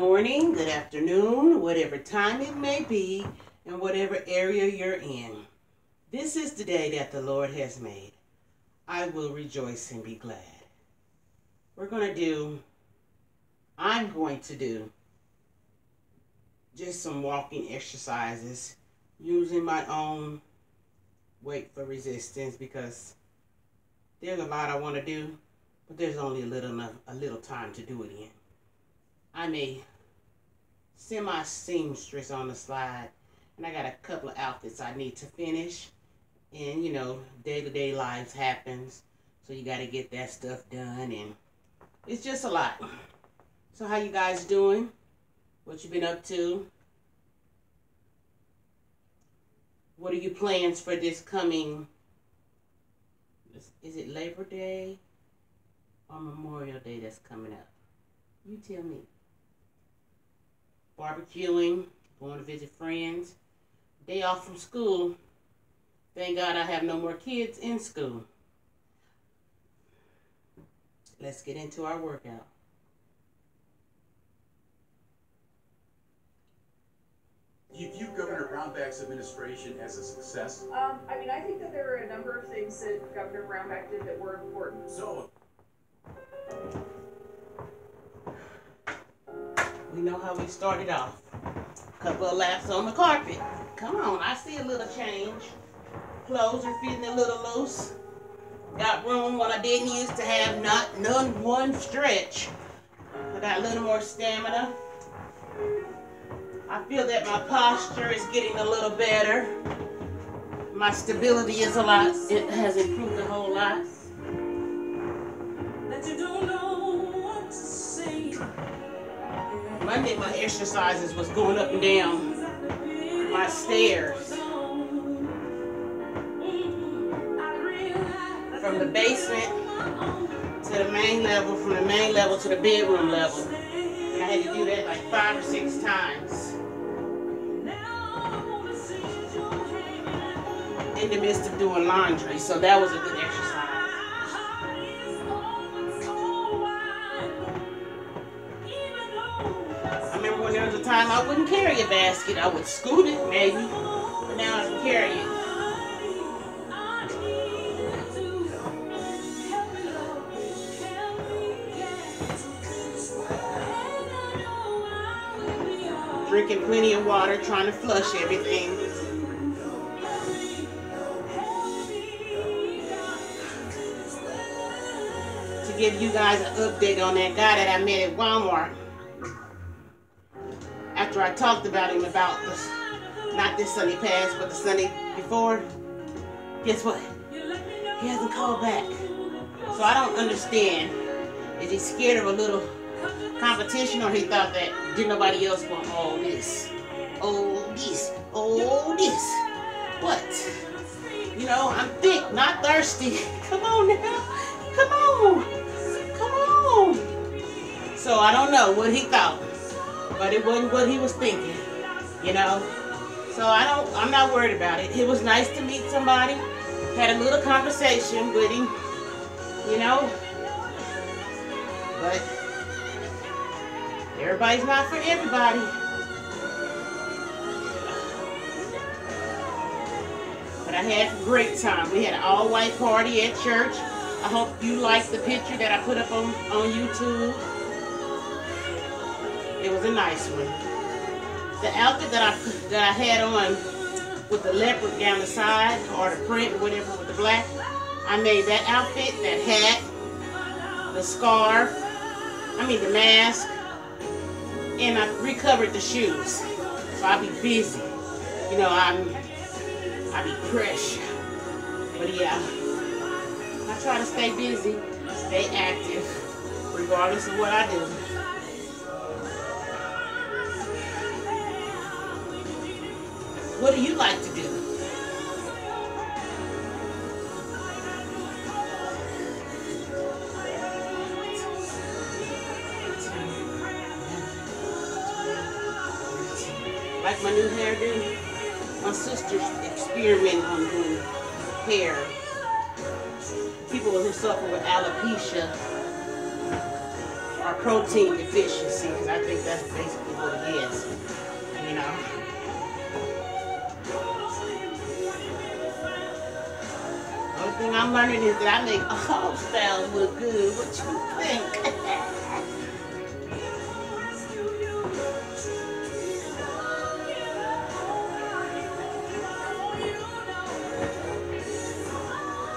morning, good afternoon, whatever time it may be, and whatever area you're in. This is the day that the Lord has made. I will rejoice and be glad. We're going to do, I'm going to do just some walking exercises using my own weight for resistance because there's a lot I want to do, but there's only a little enough, a little time to do it in. I'm a semi seamstress on the slide, and I got a couple of outfits I need to finish. And you know, day to day life happens, so you got to get that stuff done, and it's just a lot. So how you guys doing? What you been up to? What are your plans for this coming? Is it Labor Day or Memorial Day that's coming up? You tell me barbecuing, going to visit friends, day off from school. Thank God I have no more kids in school. Let's get into our workout. Do you view Governor Brownback's administration as a success? Um, I mean, I think that there are a number of things that Governor Brownback did that were important. So, We know how we started off. Couple of laps on the carpet. Come on, I see a little change. Clothes are fitting a little loose. Got room when I didn't used to have not none one stretch. I got a little more stamina. I feel that my posture is getting a little better. My stability is a lot, it has improved a whole lot. Exercises was going up and down my stairs. From the basement to the main level, from the main level to the bedroom level. And I had to do that like five or six times. In the midst of doing laundry, so that was a good I wouldn't carry a basket. I would scoot it maybe, but now I can carry it. Drinking plenty of water, trying to flush everything. To give you guys an update on that guy that I met at Walmart after I talked about him about this, not this Sunday past, but the Sunday before, guess what? He hasn't called back. So I don't understand. Is he scared of a little competition or he thought that did nobody else want all this? Oh this, oh this. What? You know, I'm thick, not thirsty. Come on now. Come on. Come on. So I don't know what he thought but it wasn't what he was thinking, you know. So I don't, I'm not worried about it. It was nice to meet somebody, had a little conversation with him, you know. But everybody's not for everybody. But I had a great time. We had an all-white party at church. I hope you liked the picture that I put up on, on YouTube. It was a nice one. The outfit that I that I had on with the leopard down the side or the print or whatever with the black, I made that outfit, that hat, the scarf, I mean the mask, and I recovered the shoes. So I'll be busy. You know, I'm I be fresh. But yeah, I try to stay busy, stay active, regardless of what I do. What do you like to do? Like my new hairdo? My sister's experimenting on doing hair. People who suffer with alopecia are protein deficiency because I think that's basically what it is. You know. Thing I'm learning is that I make all styles look good. What you think?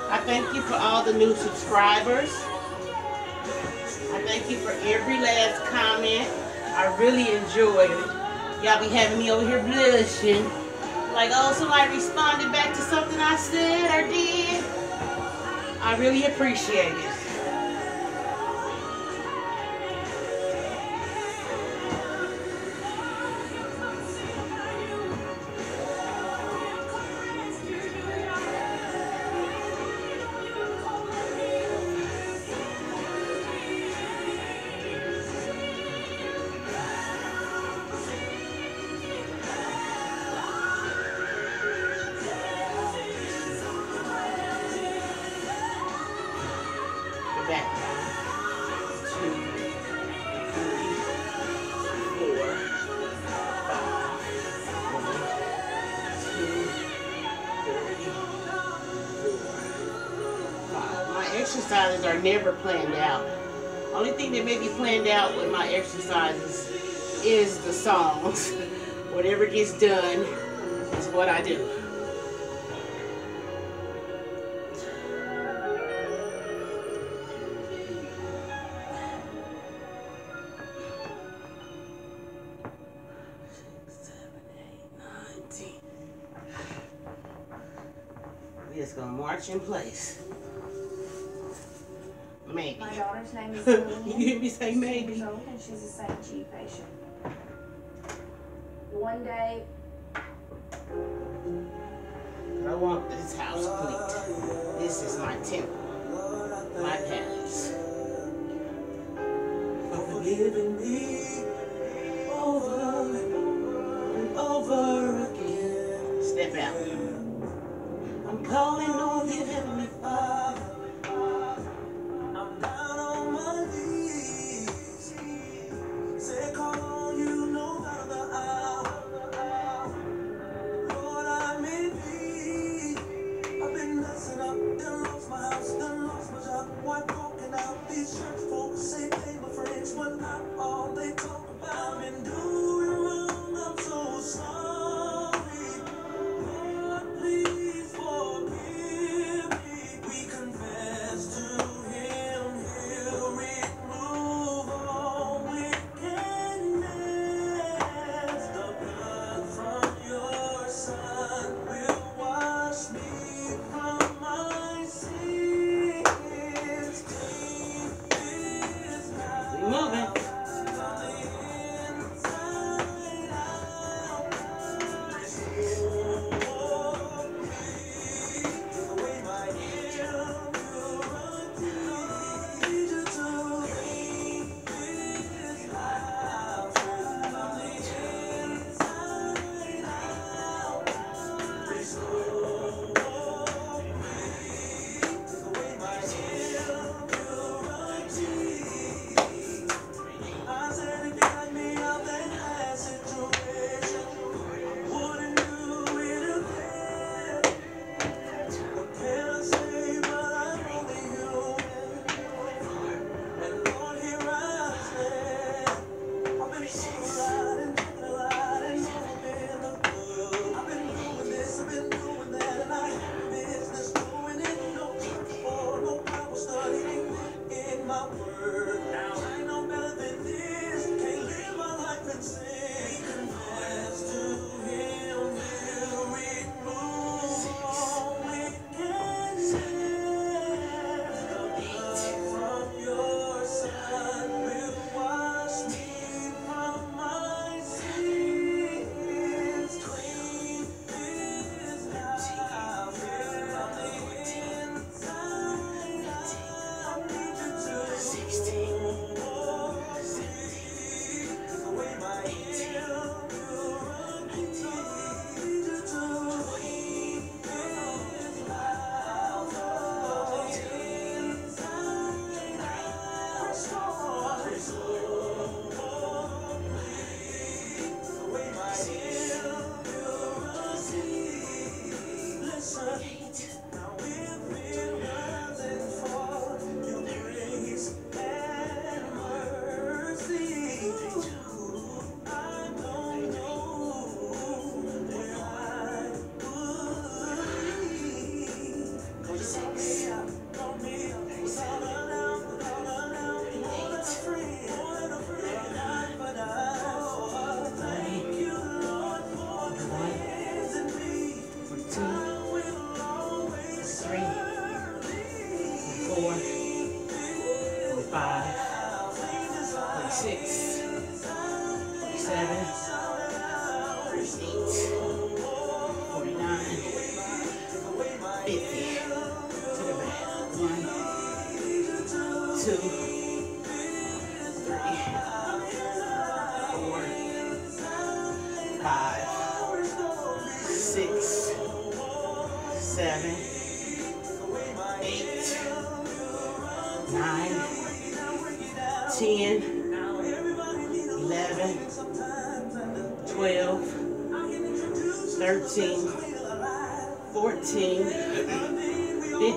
I thank you for all the new subscribers. I thank you for every last comment. I really enjoyed it. Y'all be having me over here blushing. Like, oh, somebody responded back to something I said or did. I really appreciate it. Exercises are never planned out. Only thing that may be planned out with my exercises is the songs. Whatever gets done is what I do. just gonna march in place. Maybe. My daughter's name is you Lillian. hear me say She's maybe? years old and she's a St. Jude patient. One day, I want this house cleaned. This is my temple, my palace.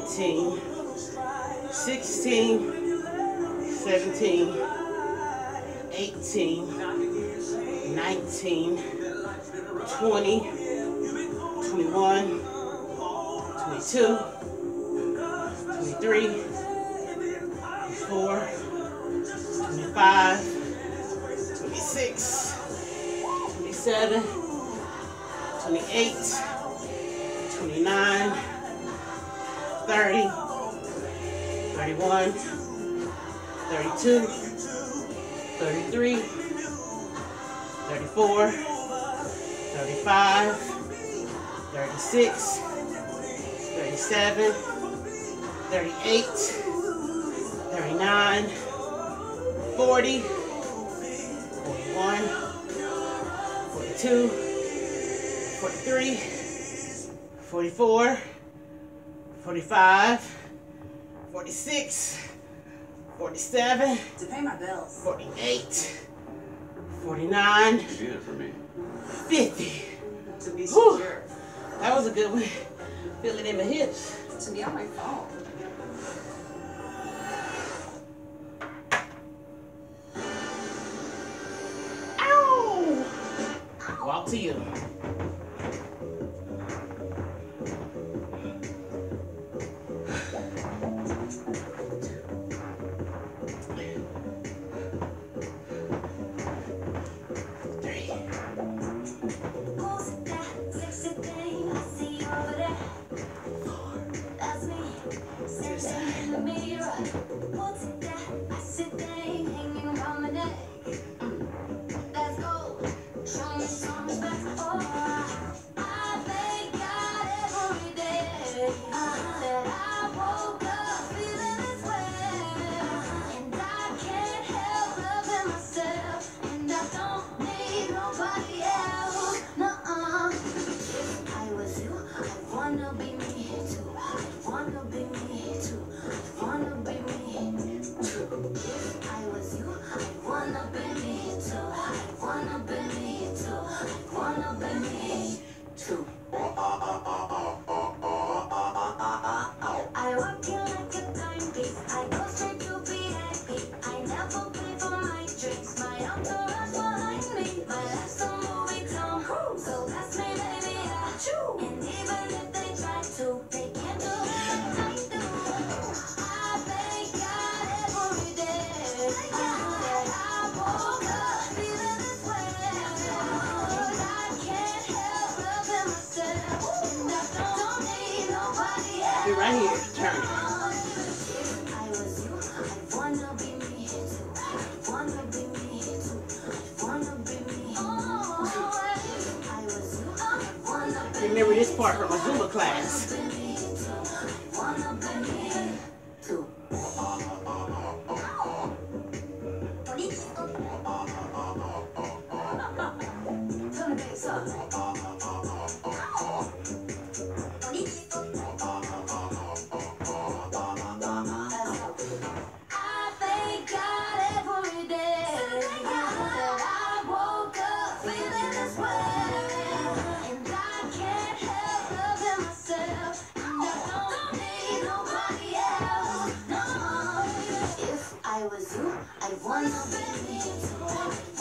16, 17, 18, 19, 20, 21, 22, 23, 24, 25, 26, 27, 28, 29, twenty-seven, twenty-eight, twenty-nine, thirty, thirty-one, thirty-two, thirty-three, thirty-four, thirty-five, thirty-six, thirty-seven, thirty-eight, thirty-nine, forty, forty-one, forty-two, forty-three, forty-four, forty-five, forty-six, forty-seven, To pay my bills. 48, 49, You did it for me. 50. To be Whew. secure. That was a good one. Feel it in my hips. To be on my phone. Ow! Walk to you. From my Zumba class. I was you, I'd wanna be me too.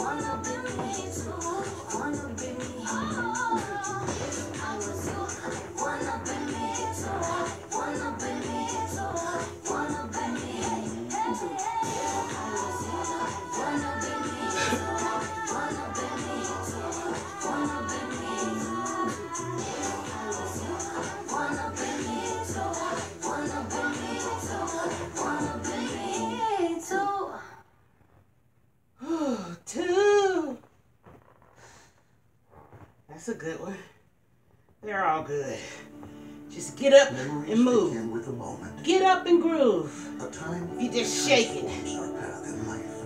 Wanna be me too. Wanna be get up Memories and move. begin with a moment, Get up and groove. a time You just shaking. transforms our path in life.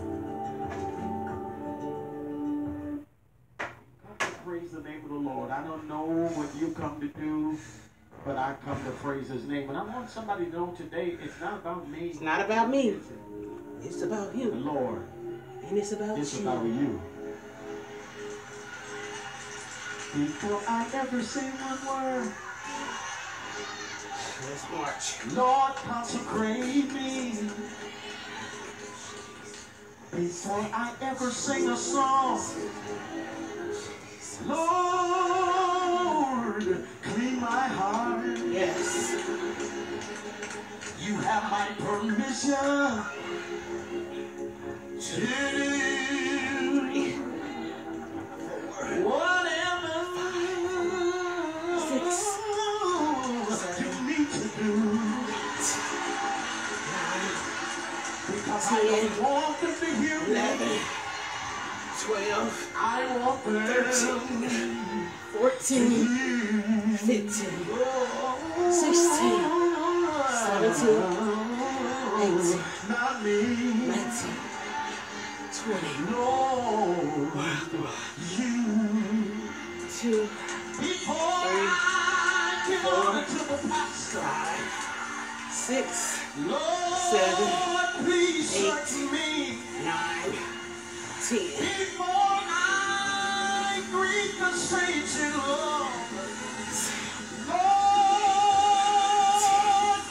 Praise the name of the Lord. I don't know what you come to do, but I come to praise his name. And I want somebody to know today it's not about me. It's not about me. It's about The. Lord. And it's about It's you. about you. Before I ever say one word, Let's march. Lord, consecrate me. Before I ever sing a song, Lord, clean my heart. Yes. You have my permission to 10, 11, 12, 13, 14, 15, 16, 17, 18, 19, 20, two, three, four, five, six, give over to the pastor. 5, 6, Lord, please eight. me 9, 10, before I greet the saints in. Lord,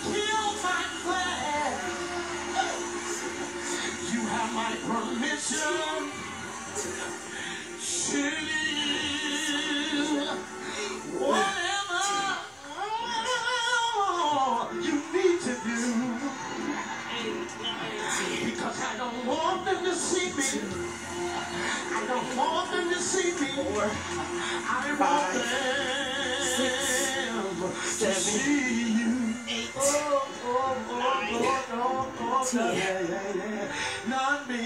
kill my flesh. You have my permission to whatever you need to do. See me. I don't want them to see me. I want them six, to seven, see you. 8, Oh, oh, oh, nine, oh, oh, oh, ten. yeah, yeah, yeah. Not me.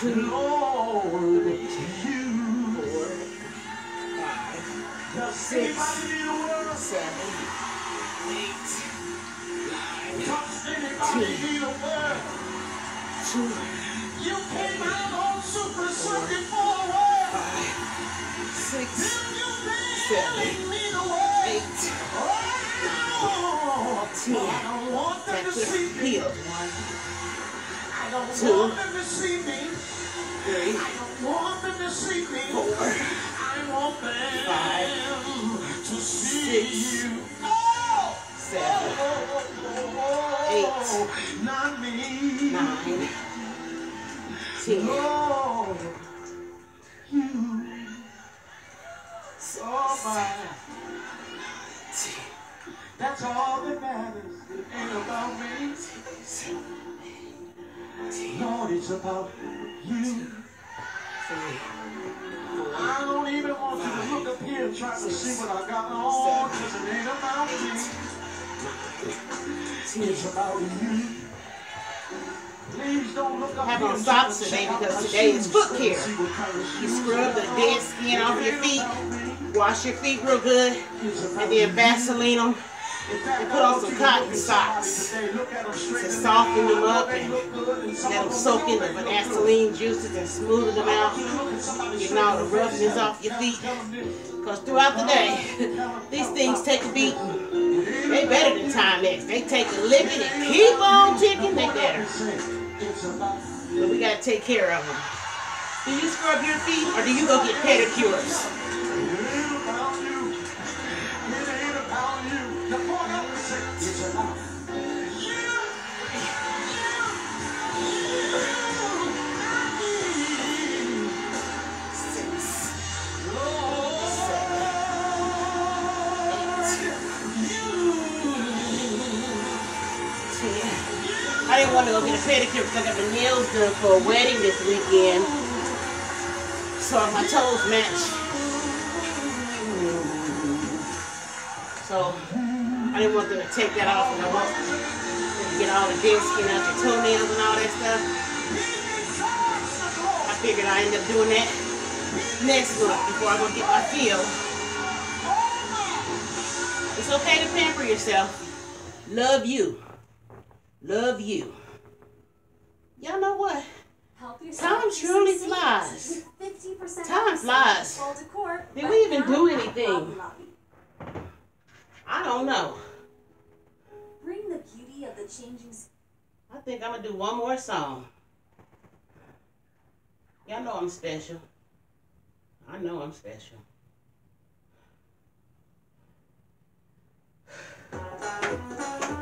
2, Lord, you. 4, 5, Does Six. anybody need a word? 7, 8, Does anybody need a word? 2, You came out on Super Circuit for a word. 5, 6, If you Seven. really need a word. 8, Oh, Ten. I don't want them to That's see it. me. Healed. I don't Two. want them to see me. 3, I don't want them to see me. 4, I want them Five. to see Six. you. Oh, 7, oh, Eight. Not me. 9, 10, Lord, you. My. 10, That's all that matters. It ain't about me. 10, Lord, it's about you. 3, 4, I don't even want you to look up here and try to see what I got on, cause it ain't about me. 10. It's about you. Try socks to today because today is foot care. see what kind of You scrub the dead skin off your feet, wash your feet real good, and then. Vaseline them. And put on some cotton look at somebody socks today, look at them straight to soften them up and look good, and some Let them soak in the they look good. Vaseline juices and smooth them out. want you to look at somebody getting all the roughness off your feet. tell them this. Because throughout the day, these things take a beating. They better than Timex. They take a licking and keep on ticking. They better. But we got to take care of them. Do you scrub your feet or do you go get pedicures? Pedicure because I got my nails done for a wedding this weekend. So my toes match. So I didn't want them to take that off and I want them to get all the dead skin out your toenails and all that stuff. I figured I end up doing that next month before I go get my feel. It's okay to pamper yourself. Love you. Love you. Y'all know what? Time truly flies. Time flies. Did we even do anything? I don't know. Bring the beauty of the changing. I think I'm gonna do one more song. Y'all know I'm special. I know I'm special. Uh,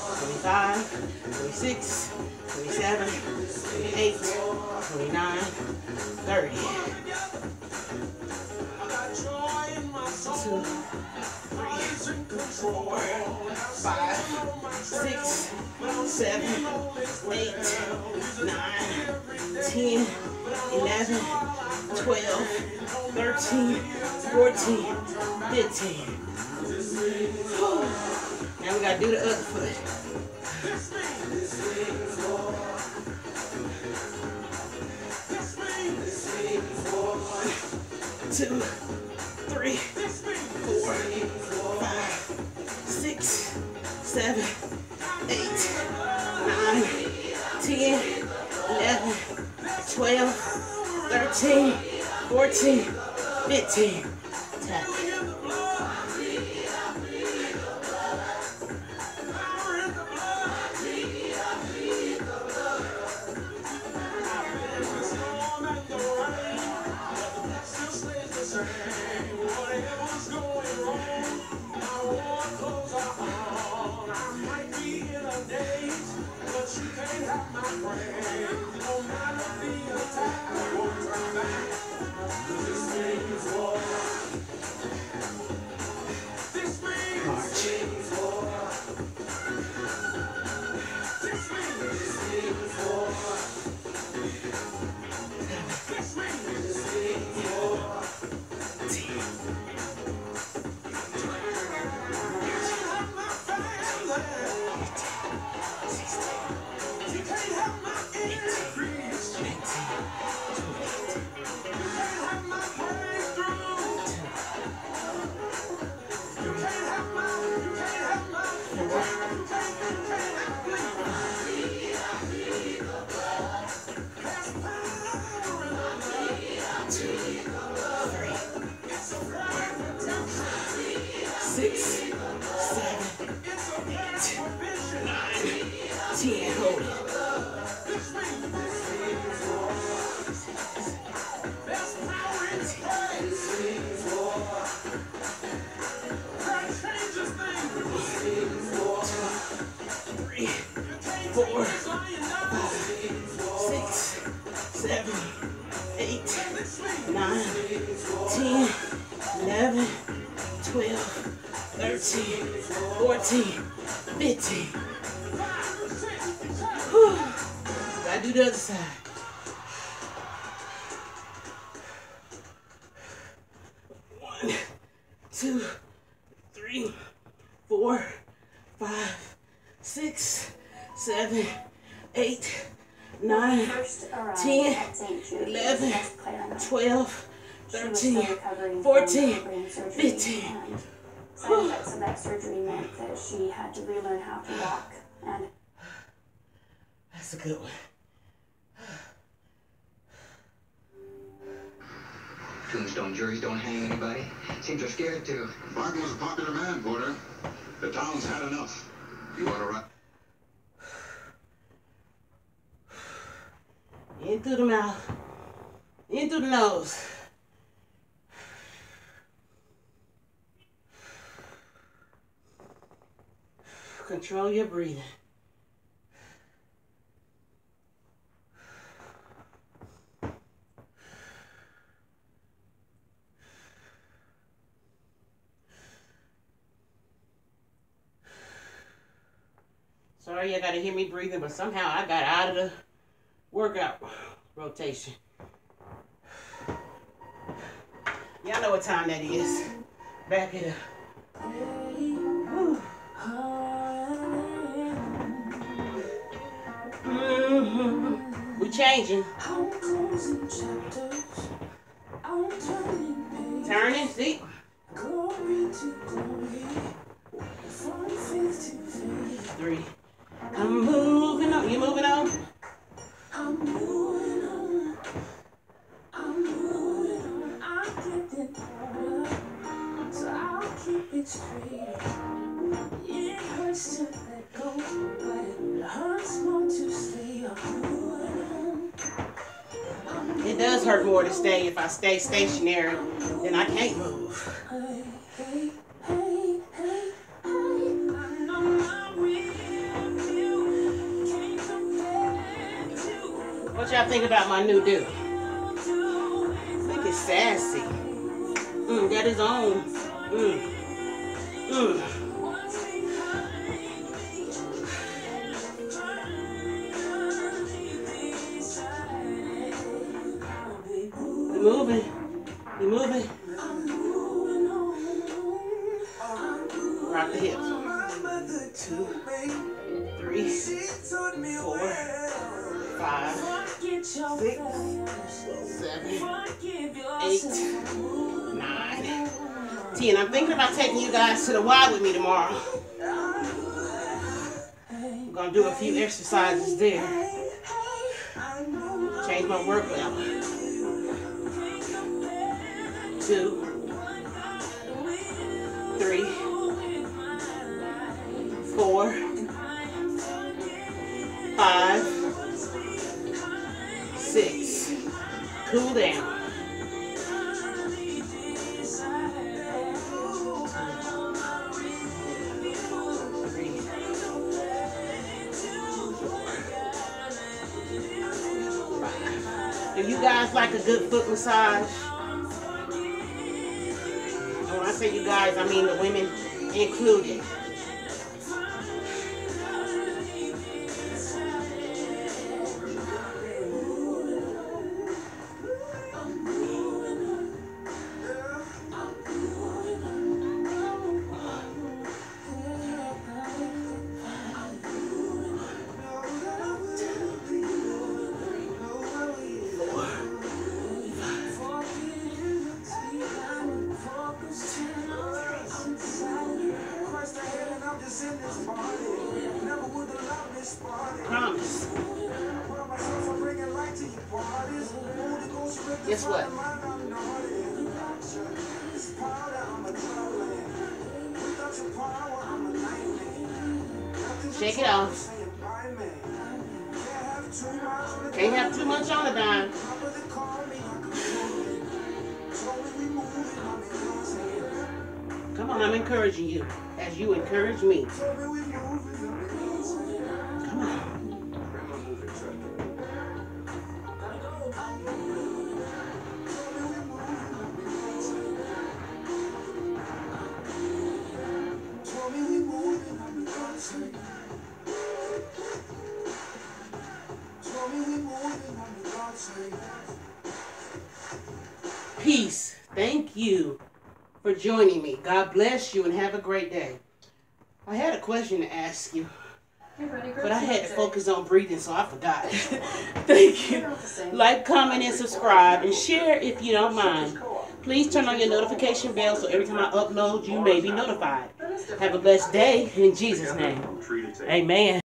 twenty-five, twenty-six, twenty-seven, twenty-eight, twenty-nine, thirty. Two, three, four, five, six, seven, eight, nine, ten, eleven, twelve, thirteen, fourteen, fifteen. Now we gotta do the other foot. Two, three, four, five, six, seven, eight, nine, ten, eleven, twelve, thirteen, fourteen, fifteen. Seven, eight, nine, ten, eleven, twelve, thirteen, fourteen, fifteen. Whew. Gotta do the other side. One, two, three, four, five, six, seven, eight, nine, 10, at St. Jude 11, 12, 13, 14, from brain surgery, 15. Side effects of that surgery meant that she had to relearn how to walk and That's a good one. Tombstone juries don't hang anybody. Seems they're scared to. Barton was a popular man, Porter. The town's had enough. You want to run? In through the mouth. In through the nose. Control your breathing. Sorry, you gotta hear me breathing, but somehow I got out of the workout rotation. Y'all know what time that is. Back it up. Whew. Mhm. We changing. Turning, see? Three. I stay stationary, then I can't move. What y'all think about my new do. I think it's sassy. Mm, got his own. Rock the hips. Two, three, four, five, six, seven, eight, nine, ten. I'm thinking about taking you guys to the Y with me tomorrow. I'm gonna do a few exercises there. Change my workout. Two, massage? And when I say you guys, I mean the women included. Too much on a dime. Come on, I'm encouraging you as you encourage me. God bless you and have a great day. I had a question to ask you, but I had to focus on breathing, so I forgot. Thank you. Like, comment, and subscribe, and share if you don't mind. Please turn on your notification bell so every time I upload, you may be notified. Have a blessed day in Jesus' name. Amen.